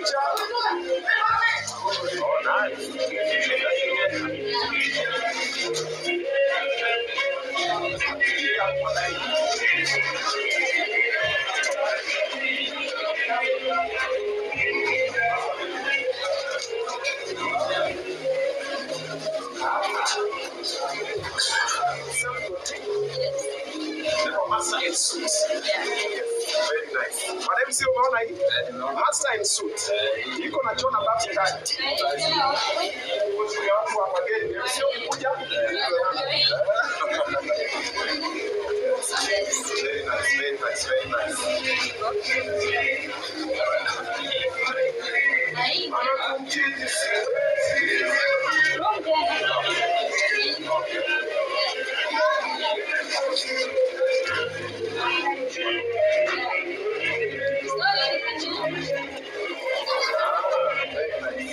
job. Master in suit. Very nice. Madam, si umeona hii? Master in suit. Iko na chona a ndani. Sio ukikuja. Very nice, very nice, very nice.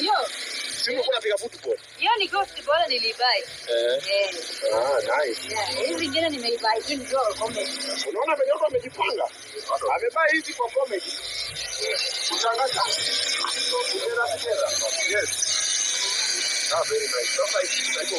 Yo, Simu kuna piga football. hiyo ni ghost bora nilibai. Eh. Eh, Ah, nice. yeah, hizi zingine nimeibai tu ndio comedy. Unaona venye watu wamejipanga. Amevaa hizi kwa comedy. Kutangaza. Kucheza kucheza. Yes. Ah, very nice. Sasa hii inaitwa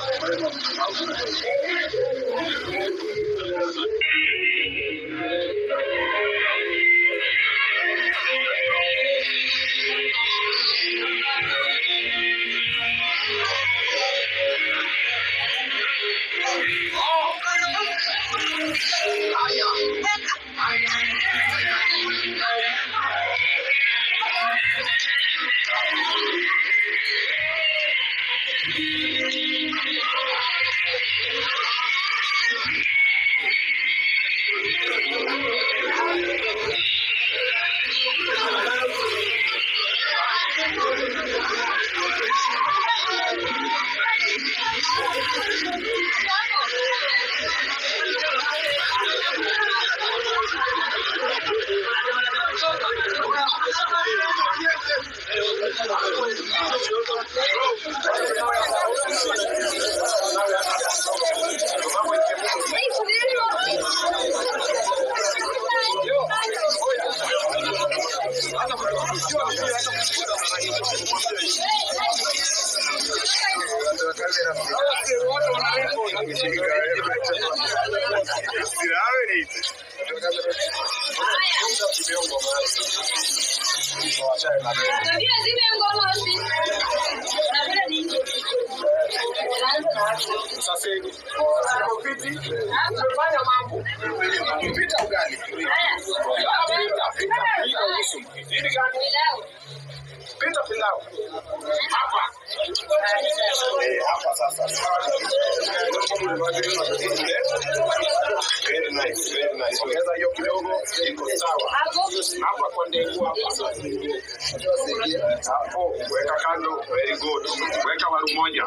Thank you. Pita ugali. Pita, pita, pita, pita, pita, pita, pita, pita, pita, pita, Pinta pilau. Hapa. Eh, hapa sasa. Very nice, very nice. Ongeza hiyo kidogo, iko sawa. Hapa kwa ndengu. Hapo, weka kando, very good. Weka waru moja.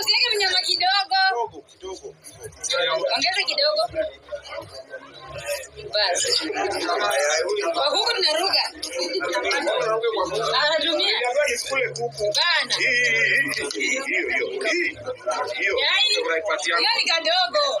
Usiweke mnyama kidogo, ongeza kidogo. Basi kwa kuku tunaruga, anatumia bana hiyo ni kadogo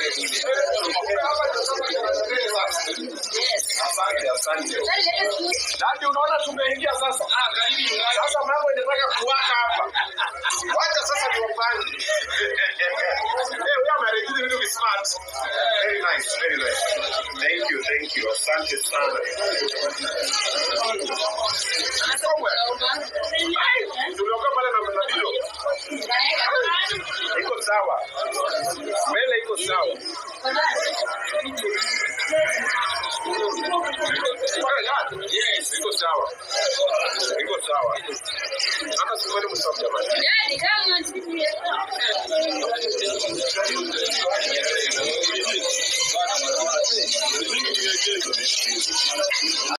Asante. Dadi, unaona tumeingia sasa. Ah, karibu. Sasa mambo inataka kuwaka hapa. Wacha sasa tuwapange. Eh, huyu amerekodi vitu vismart. Very nice, very nice. Thank you, thank you. Asante sana. Tuliokuwa pale na mnadilo. Iko sawa. Mbele iko sawa. sawa. Hata sikuelewi sababu jamani. Yaani